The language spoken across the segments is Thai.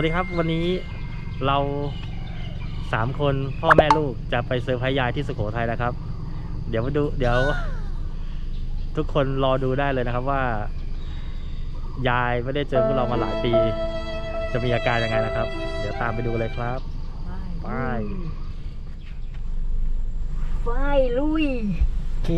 วัสดีครับวันนี้เราสามคนพ่อแม่ลูกจะไปเซอร์ไพรส์ยายที่สุโขทัยนะครับ เดี๋ยวมาดู เดี๋ยว ทุกคนรอดูได้เลยนะครับว่า ยายไม่ได้เจอพวกเรามาหลายปี จะมีอาการยังไงนะครับ เดี๋ยวตามไปดูเลยครับไปไปลุยโอเค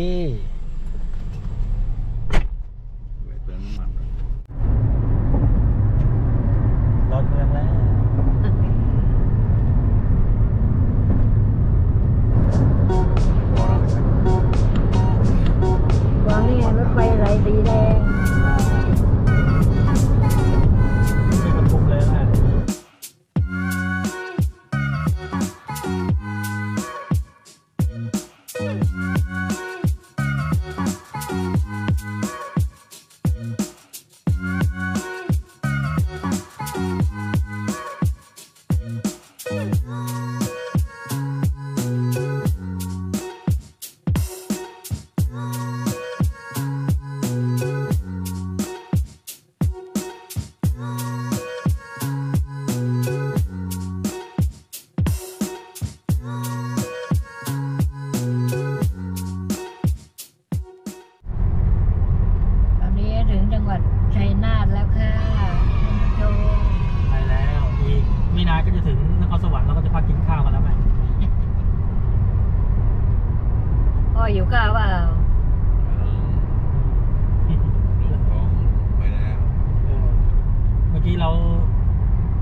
เมื่อกี้เรา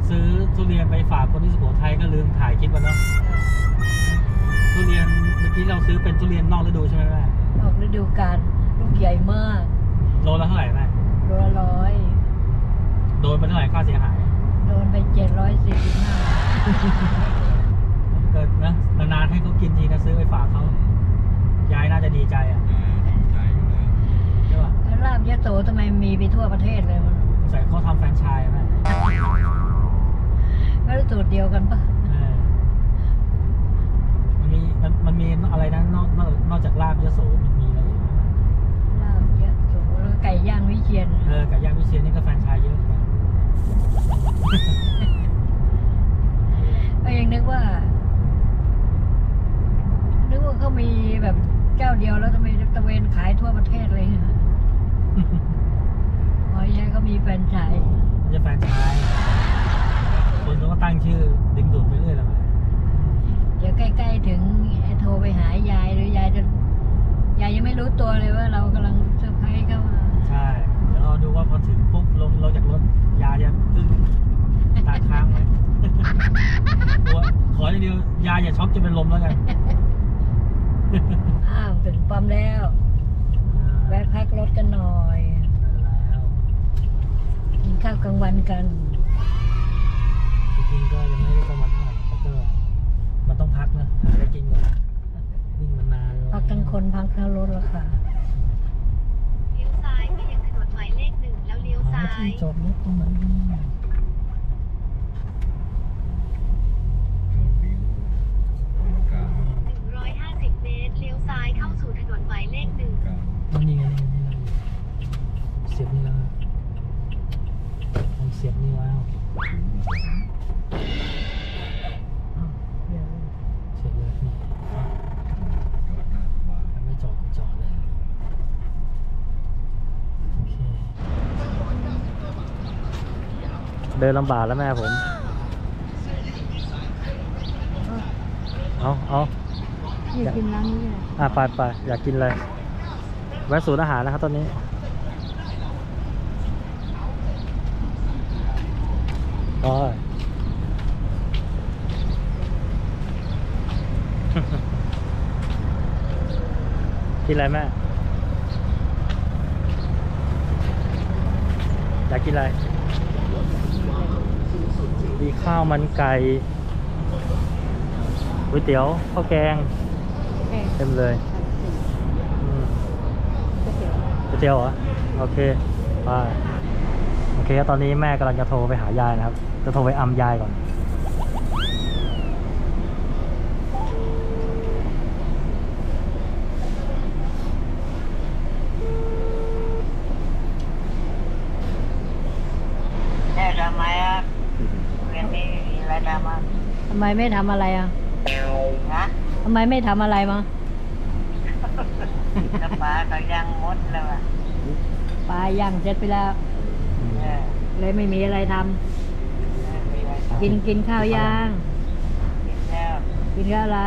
ซื้อทุเรียนไปฝากคนที่สุโขทัยก็ลืมถ่ายคลิปกันเนาะทุเรียนเมื่อกี้เราซื้อเป็นทุเรียนนอกฤดูใช่ไหมแม่ออกฤดูกาลลูกใหญ่มากโลละเท่าไหร่แม่โลละร้อยโดนไปเท่าไหร่ค่าเสียหาย โดนไปเจ็ดร้อยสี่สิบห้าเกิดนะนานๆให้เขากินทีนะซื้อไปฝากเขายายน่าจะดีใจอะใจอยู่แล้วใช่ป่ะแล้วลาบยะโสทำไมมีไปทั่วประเทศเลยมัน ใส่เขาทำแฟรนไชส์แม่ไม่ได้สูตรเดียวกันปะเออมันมีมันมันมีอะไรนะนอกนอกนอกจากลาบยโสมันมีอะไรอีกนะลาบยะโสแล้วไก่ย่างวิเชียนเออไก่ย่างวิเชียนนี่ก็แฟรนไชส์เยอะเหมือนกันก็ยังนึกว่า นึกว่าเขามีแบบเจ้าเดียวแล้วทำไมตะเวนขายทั่วประเทศเลย เนี่ยอ๋อยังก็มีแฟรนไชส์มันจะแฟรนไชส์คนเขาก็ตั้งชื่อดึงดูดไปเรื่อยแล้วแม่เดี๋ยวใกล้ๆถึงโทรไปหายายหรือยายจะยายยังไม่รู้ตัวเลยว่าเรากำลังเซอร์ไพรส์เขามาใช่ เดี๋ยวเราดูว่าพอถึงปุ๊บลงเราจากรถยาจะตึ้งตาค้างไหมตัวขออย่างเดียวยาอย่าช็อกจะเป็นลมแล้วกันอ้าวถึงปั๊มแล้ว แวะพักรถกันหน่อยแล้ว กินข้าวกลางวันกันจริงๆก็ยังไม่ได้กำหนดเท่าไหร่แต่ก็มันต้องพักนะหาอะไรกินก่อนวิ่งมานานพักทั้งคนพักทั้งรถแล้วค่ะเลี้ยวซ้ายไปยังถนนหมายเลขหนึ่งแล้วเลี้ยวหาซ้าย ที่จอดรถตรงไหนดี เดินลำบากแล้วแม่ผม เอาเอาอยากกินร้านนี้เลยอะไปไปอยากกินเลยแวะศูนย์อาหารนะครับตอนนี้อ้ยกินอะไรแม่อยากกินอะไร มีข้าวมันไก่ก๋วยเตี๋ยวข้าวแกงเต็มเลยอืมก๋วยเตี๋ยวเหรอโอเคไปโอเคครับตอนนี้แม่กำลังจะโทรไปหายายนะครับ จะโทรไปอำยายก่อน แม่ทำไมอะแม่ ไมไม่ทำอะไรอะฮะทำไมไม่ทำอะไรมากระป๋าก็ยังหมดแล้วอะปลาย่างเสร็จไปแล้ว เออเลยไม่มีอะไรทำไม่มีอะไรกินกินข้าวย่าง กินแล้วกินกับอะไร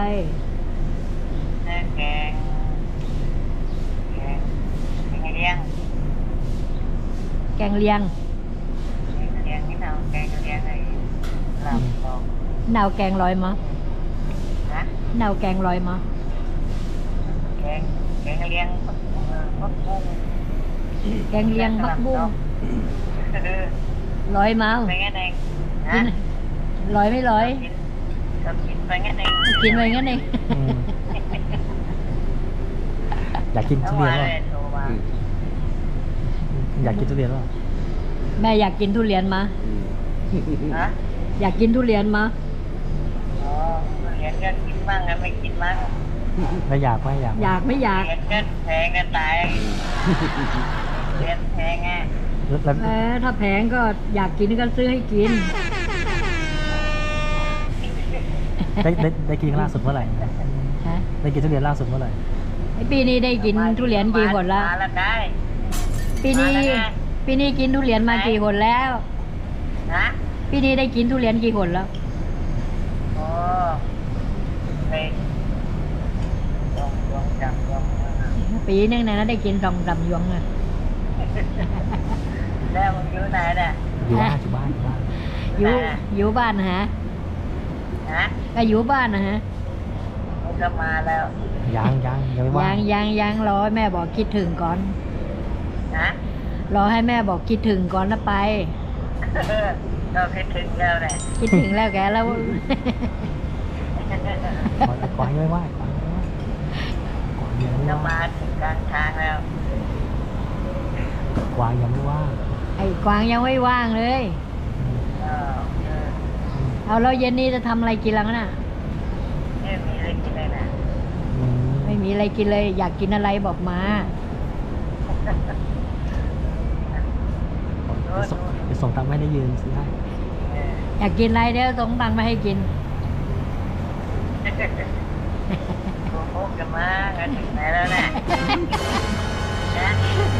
เนื้อแกงแกงแกงเลี้ยงแกงเลียง แกงเลี้ยงนี่เราแกงเลี้ยงไอ้ลาบตอง เนาแกงลอยมานะเนาแกงลอยมาแกงแกงเลี้ยงเออมะม่วงแกงเลียงบักบุ้งเออลอยมาไปงั้นเองกินะนลอยไม่ลอยกินก็กินไปงั้นเองกินไปงั้นเองอืมอยากกินทุเมื่อเรียนวานป่ะเลยโทรมาอยากกินทุเรียนป่ะแม่อยากกินทุเรียนมาฮะอยากกินทุเรียนมาอ๋อเรีย นก็กินบ้างนะไม่กินบ้างไม่อยากไม่อยากอยากไม่อยากเรียนก็แพงก็ตายเรียนแพงไงแล้วแล้วเออถ้าแพงก็อยากกินก็ซื้อให้กิน ได้ได้ได้กินล่าสุดเมื่อไหร่ฮะได้กินทุเรียนล่าสุดเมื่อไหร่ไอปีนี้ได้กินทุเรียนกี่หนแล้วมาแล้วได้ปีนี้มาแล้วไงปีนี้กินทุเรียนมากี่หนแล้วนะปีนี้ได้กินทุเรียนกี่หนแล้ว โอ้ไปลองลองจับลอง ปีนึงนะได้กินสองสามยวงอะแล้วมึงอยู่ไหนเนี่ยอยู่บ้านอยู่บ้านอยู่บ้านอยู่ไหนอะอยู่บ้านนะฮะฮะก็อยู่บ้านนะฮะมึงก็มาแล้วยังยังยังไม่ว่างยังยังยังรอให้แม่บอกคิดถึงก่อนฮะรอให้แม่บอกคิดถึงก่อนแล้วไปก็คิดถึงแล้วเนี่ยคิดถึงแล้วแกแล้วขอขอให้ไม่ว่าง ขอให้ไม่ว่างขอให้ยังไม่จะว่างมาถึงกลางทางแล้วกวางยังไม่ว่างไอ้กวางยังไม่ว่างเลย เออเออเอาแล้วเย็นนี้จะทำอะไรกินแล้วน่ะ ไม่มีอะไรกินเลยนะอืมไม่มีอะไรกินเลย อยากกินอะไรบอกมาเดี๋ยวส่งเดี๋ยวส่งตังค์ไม่ได้ยืนซื้อให้เอออยากกินอะไรเดี๋ยวส่งตังค์มาให้กินโอ้โหกันมากันถึงไหนแล้วเนี่ยนะ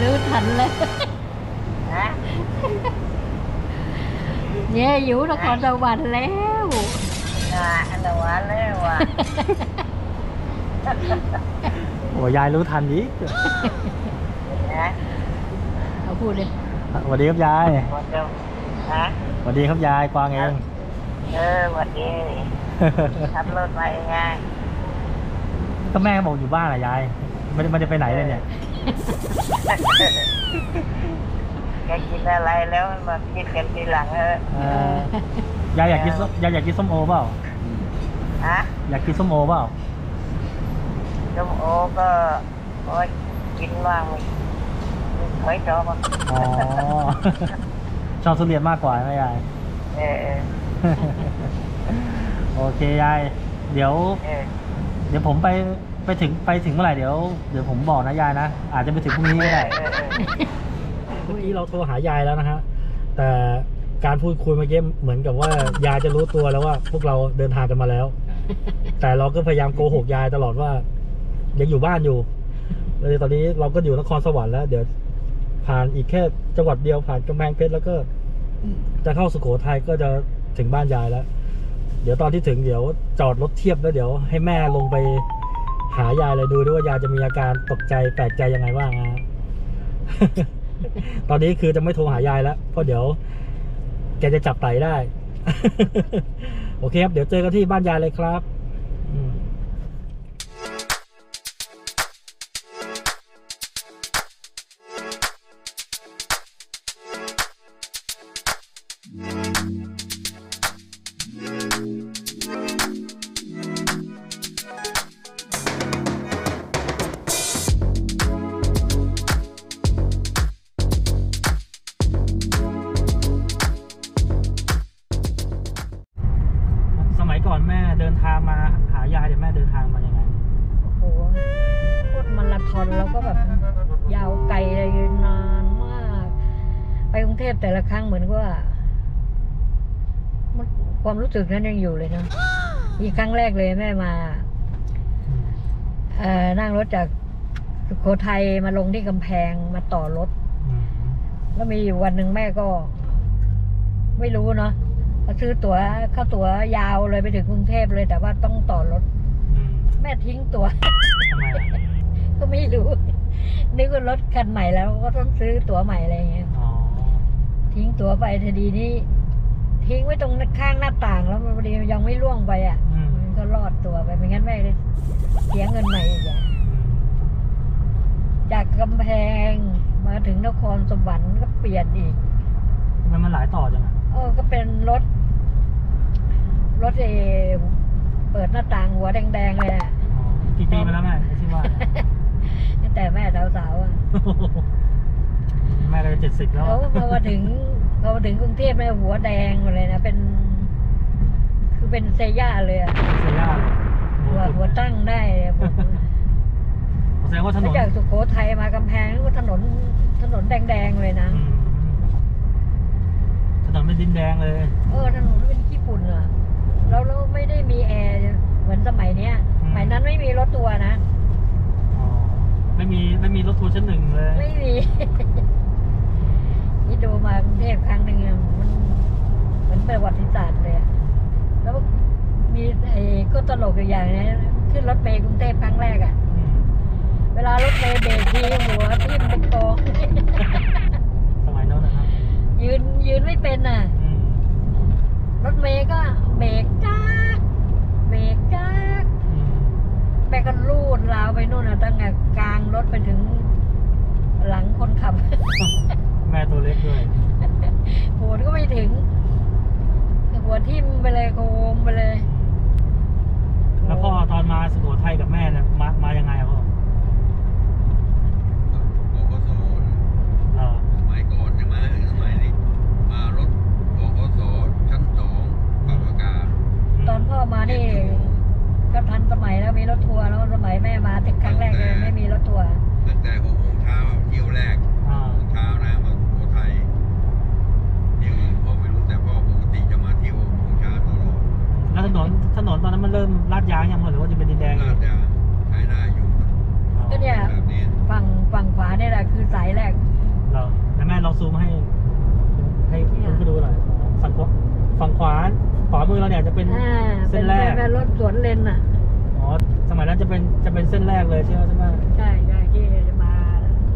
รู้ทันเลยฮะเนี่ยอยู่นครสวรรค์แล้วอ่าอันนั้นหวานเลยว่ะโอ้ยายรู้ทันอีกนะเอาพูดเลยสวัสดีครับยายคนเดียวฮะสวัสดีครับยายกวางเอง เออสวัสดีขับรถไปไง ก็แม่บอกอยู่บ้านอะยายไม่ได้ไม่ได้ไปไหนเลยเนี่ย แกกินอะไรแล้วมาคิดกันทีหลังเออเอ่อยายอยากกินส้มยายอยากกินส้มโอเปล่า ฮะอยากกินส้มโอเปล่า ส้มโอก็โอ้ยกินว่างไม่เคยชอบอะอ๋อ ชอบทุเรียนมากกว่าไหมยาย เออเออโอเคยาย เดี๋ยว เออ เดี๋ยวผมไปไปถึงไปถึงเมื่อไหร่เดี๋ยวเดี๋ยวผมบอกนะยายนะ อาจจะไปถึงพรุ่งนี้ก็ได้เออเออเมื่อกี้เราโทรหายายแล้วนะฮะแต่การพูดคุยเมื่อกี้เหมือนกับว่ายายจะรู้ตัวแล้วว่า พวกเราเดินทางกันมาแล้ว แต่เราก็พยายามโกหกยายตลอดว่า ยังอยู่บ้านอยู่เลยตอนนี้เราก็อยู่นครสวรรค์แล้ว เดี๋ยวผ่านอีกแค่จังหวัดเดียวผ่านกำแพงเพชรแล้วก็จะเข้าสุโขทัยก็จะถึงบ้านยายแล้ว เดี๋ยวตอนที่ถึงเดี๋ยวจอดรถเทียบแล้วเดี๋ยวให้แม่ลงไปหายายเลยดูด้วยว่ายายจะมีอาการตกใจแปลกใจยังไงบ้างนะฮะตอนนี้คือจะไม่โทรหายายแล้วเพราะเดี๋ยว แกจะจับไตได้ โอเคครับ เดี๋ยวเจอกันที่บ้านยายเลยครับ แต่ละครั้งเหมือนกับว่ามันความรู้สึกนั้นยังอยู่เลยนะอีกครั้งแรกเลยแม่มาอืมเอ่อนั่งรถจากสุโขทัยมาลงที่กำแพงมาต่อรถอืมแล้วมีอยู่วันหนึ่งแม่ก็ ไม่รู้เนาะก็ซื้อตั๋วเข้าตั๋วยาวเลยไปถึงกรุงเทพเลยแต่ว่าต้องต่อรถอืมแม่ทิ้งตั๋วทำไมอะก็ไม่รู้นึกว่ารถคันใหม่แล้วก็ต้องซื้อตั๋วใหม่อะไรอย่างเงี้ยอ๋อ ทิ้งตั๋วไปทีดีนี้ ทิ้งไว้ตรงข้างหน้าต่างแล้วมันพอดียังไม่ล่วงไปอะ อืม มันก็รอดตัวไปไม่งั้นแม่ได้เสียเงินใหม่อีกอะอืมจากกำแพงมาถึงนครสวรรค์ก็เปลี่ยนอีก ทำไมมันหลายต่อจังอะเออก็เป็นรถ รถเออเปิดหน้าต่างหัวแดงๆเลยอะ อ๋อกี่ปีมาแล้วแม่ที่ว่าเนี่ยตั้งแต่แม่สาวๆอะ แม่ก็จะเจ็ดสิบแล้ว เขาอะพอมาถึงพอมาถึงกรุงเทพแม่หัวแดงหมดเลยนะเป็น คือเป็นเซย่าเลยอะเสียยากหัวหัวตั้งได้อะผมแสดงว่าถนแล้วนจากสุโขทัยมากำแพงก็ถนนถนนแดงๆเลยนะอืมถนนเป็นดินแดงเลย เออถนนเป็นขี้ฝุ่นอะแล้วแล้วไม่ได้มีแอร์เหมือนสมัยเนี้ยสมัยนั้นไม่มีรถตัวร์นะ อ๋อ ไม่มีไม่มีรถทัวร์ชั้นหนึ่งเลย ไม่มีนี่ดูมากรุงเทพครั้งหนึ่งอะมันเหมือนประวัติศาสตร์เลยอะแล้วมีไอ้ก็ตลกอยู่อย่างนี้ขึ้นรถเมล์กรุงเทพครั้งแรกอะอืมเวลารถเมล์เบรกทีหัวทิ่มเป็นกอง สมัยโน้นนะครับยืนยืนไม่เป็นอะ อืมรถเมล์ก็เบรกจ้ากเบรกจ้ากอืมแม่ก็ลูดราวไปนู่นอะตั้งแต่กลางรถไปถึงหลังคนขับ แม่ตัวเล็กด้วยหัวก็ไม่ถึงหัวทิ่มไปเลยโคมไปเลย แล้วพ่อตอนมาสุโขทัยกับแม่เนี่ยมามายังไงอะพ่อบกสเหรอสมัยก่อนใช่ไหมถึงสมัยนี้มารถบกสชั้นสองปรับอากาศตอนพ่อมานี่ก็ทันสมัยแล้วมีรถทัวร์แล้วสมัยแม่มาถึงครั้งแรกเลยไม่มีรถทัวร์ตั้งแต่หกโมงเช้าเที่ยวแรก นนถนนตอนนั้นมันเริ่มลาดยางยังหรือว่าจะเป็นดินแดงอยู่น่าจะใช้ได้อยู่อ๋อก็เนี่ยแบบนี้ฝั่งฝั่งขวาเนี่ยแหละคือสายแรกเหรอแล้วแม่ลองซูมให้ ให้เนี่ยคุณผู้ดูหน่อยฝั่งขวาฝั่งขวาขวามือเราเนี่ยจะเป็นอ่าเส้เป็นนแรกเป็นรถสวนเลนอะอ๋อสมัยนั้นจะเป็นจะเป็นเส้นแรกเลยใช่ไหมใช่ไหมใช่ใช่ที่จะมา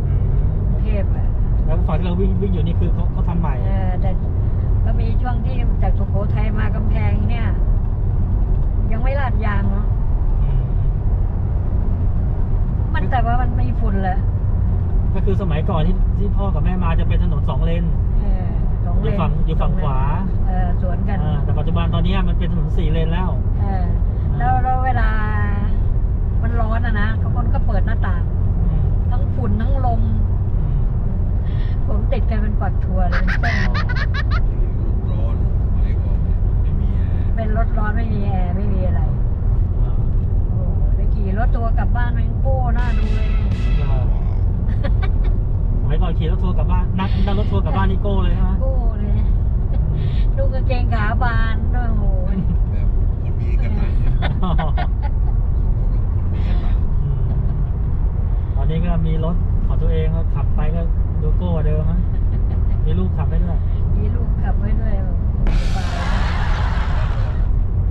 อืมกรุงเทพอะแล้วฝั่งที่เราวิ่งวิ่งอยู่นี่คือเขาเขาทำใหม่เออแต่ก็มีช่วงที่จากสุโขทัยมากำแพงเนี่ย ยังไม่ลาดยางเนาะอืมมันแต่ว่ามันไม่ฝุ่นเลยก็คือสมัยก่อนที่ที่พ่อกับแม่มาจะเป็นถนนสองเลนเออสองเลนอยู่ฝั่งอยู่ฝั่งขวาเออสวนกันอ่าแต่ปัจจุบันตอนนี้มันเป็นถนนสี่เลนแล้วเออแล้วแล้วเวลา มันร้อนอะนะทุกคนก็เปิดหน้าต่าง อืมทั้งฝุ่นทั้งลม อืมผมติดกันเป็นปักทัวร์เลยเป็นเส้นร้อนสมัยก่อนไม่มีแอร์ เป็นรถร้อนไม่มีแอร์ไม่มีอะไรอ่าโอ้ไปขี่รถตัวกลับบ้านแม่งโก้หน้าดูเลย สมัยก่อนขี่รถทัวร์กลับบ้านนั่งนั่งรถทัวร์กลับบ้านนี่โก้เลยใช่ไหมโก้เลย ดูกางเกงขาบานด้วยโอ้ย แบบคนมีกระตังสมมติว่าคนมีกระตัง อืมตอนนี้ก็มีรถของตัวเองก็ขับไปก็ดูโก้เดิมนะมีลูกขับได้ด้วย มีลูกขับไว้ด้วยสบาย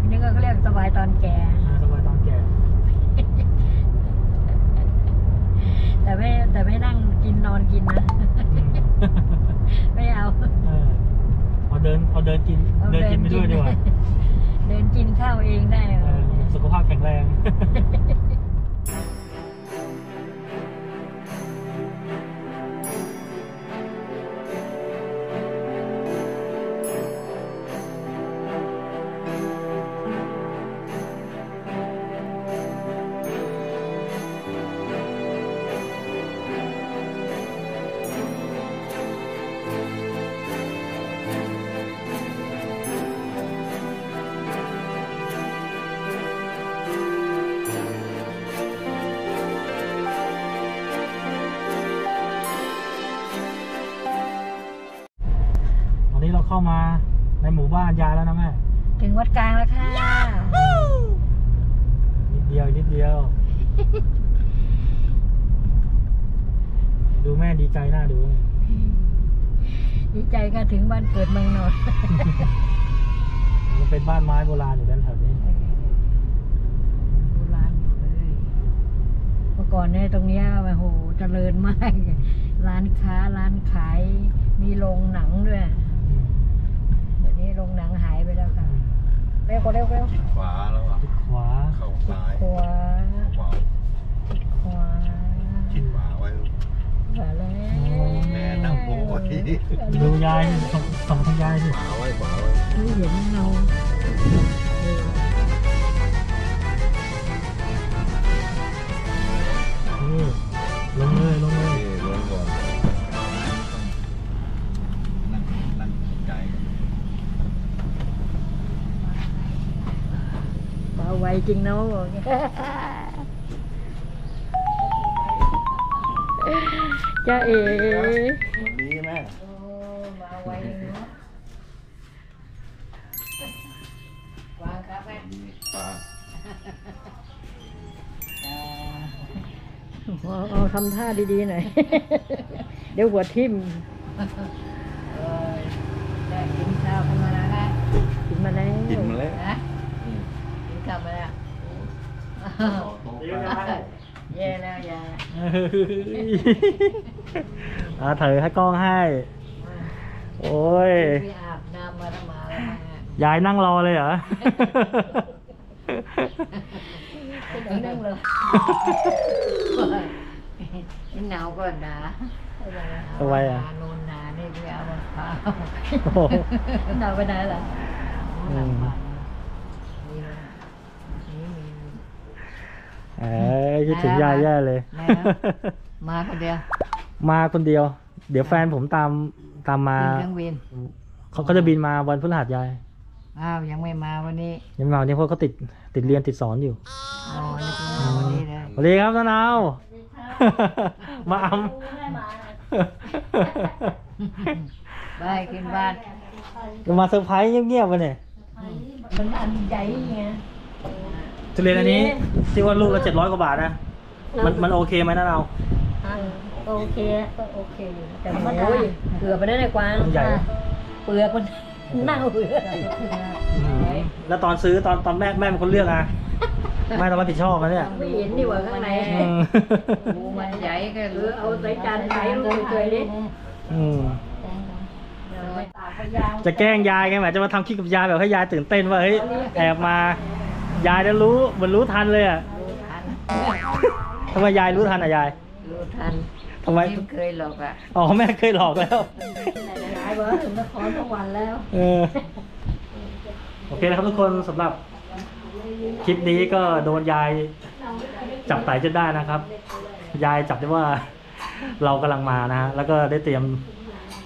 นี่ก็เขาเรียกสบายตอนแก่ อ่าสบายตอนแก่ แต่ไม่แต่ไม่นั่งกินนอนกินนะ อืม ไม่เอา เออเอาเดินเอาเดินกิน อา เดินกินไปด้วยดีกว่า เดินกินข้าว เองได้เออสุขภาพแข็งแรง ใจหน้าดู ดีใจก็ถึงบ้านเกิดเมืองนอน มันเป็นบ้านไม้โบราณอยู่ด้านแถวนี้ โบราณอยู่เลยเมื่อก่อนเนี่ยตรงเนี้ยโอ้โหเจริญมาก ร้านค้าร้านขายมีโรงหนังด้วย เดี๋ยวนี้โรงหนังหายไปแล้วค่ะ เร็วกว่าเร็วเร็วชิดขวาแล้วอะทิศขวา เข้าซ้ายขวา เบา ขวา ๆชิดขวาไว้ ขวาแล้ว แม่นั่ง โม้ไว้ดูยายสิส่องส่องทางยายสิขวาไว้ ม่มีปลาเอาเอาทำท่าดีๆหน่อย เดี๋ยวหัวทิ่มได้กินข้าวกันมาแล้วค่ะกินมาแล้วกินมาแล้วนะอืมกินข้าวมาแล้วเย่แล้วยายอ่าถือให้กล้องให้ โอ้ยไปอาบน้ำมาแล้วมาแล้วมา ยายนั่งรอเลยเหรอเป็นนึ่งเลยนี่หนาวก่อนนะทำไมอะโนนนานี่ไปเอามะพร้าวโอ้โหหนาวไปไหนล่ะอืมนี่มันนี่มีเอ้ยคิดถึงยายแย่เลยแม่ครับมาคนเดียว มาคนเดียว เดี๋ยวแฟนผมตามตามมาบินเครื่องบินเขาก็จะบินมาวันพฤหัสยาย อ้าวยังไม่มาวันนี้ยังไม่มาวันนี้เพราะเขาติดติดเรียนติดสอนอยู่อ๋อนี่ก็มาวันนี้เลยสวัสดีครับน้านาว มาอไปขึ้นบ้านำมาเซอร์ไพรส์เงียบๆมาเนี่ยมันอันใหญ่ไงทุเรียนอันนี้ที่ว่าลูกละเจ็ดร้อยกว่าบาทนะ มันมันโอเคไหมน้านาวก็โอเคก็โอเคอยู่แต่โอ้ยเกือบไปได้ในกวางมันใหญ่ เปลือกมัน เน่าเปลือกอืมแล้วตอนซื้อตอนตอนแม่แม่เป็นคนเลือกอะแม่ต้องรับผิดชอบนะเนี่ยไม่เห็นนี่หว่าข้างในอืมดูมันใหญ่ก็หรือเอาใส่จานใส่ลูกเฉยๆดิอืมตากพยางจะแกล้งยายไงแหมจะมาทำคลิปกับยายแบบให้ยายตื่นเต้นว่าเฮ้ยแอบมายายจะรู้มันรู้ทันเลยอะรู้ทันทำไมยายรู้ทันอะยายรู้ทัน ทำไม ไม่เคยหรอกอะอ๋อแม่เคยหลอกแล้วหายเบอถึงนครทุกวันแล้ว เออ โอเคนะครับทุกคนสำหรับคลิปนี้ก็โดนยายจับไตจนได้นะครับ ยายจับได้ว่า เรากำลังมานะฮะแล้วก็ได้เตรียม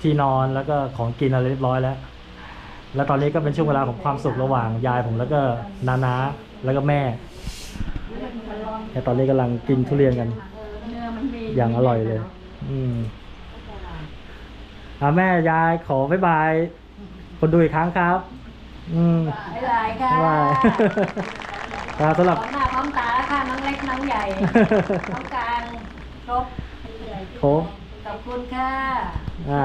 ที่นอนแล้วก็ของกินอะไรเรียบร้อยแล้ว แล้วตอนนี้ก็เป็นช่วงเวลาของความสุขระหว่างยายผมแล้วก็นานาแล้วก็แม่แต่ตอนนี้กำลังกินทุเรียนกัน อย่างอร่อยเลย อืมอ่าแม่ยายขอบายบาย คนดูอีกครั้งครับ อืมไม่ไรค่ะบ๊ายบายครับสำหรับพร้อมหน้าพร้อมตาแล้วค่ะน้องเล็กน้องใหญ่ น้องกลางครบโค้ขอบคุณค่ะ อ่า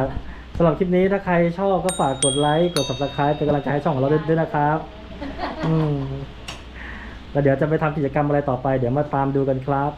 สำหรับคลิปนี้ถ้าใครชอบก็ฝากกดไลค์กด subscribe เป็นกำลังใจให้ช่องของเราด้วยนะครับ อืมแล้วเดี๋ยวจะไปทำกิจกรรมอะไรต่อไป เดี๋ยวมาตามดูกันครับ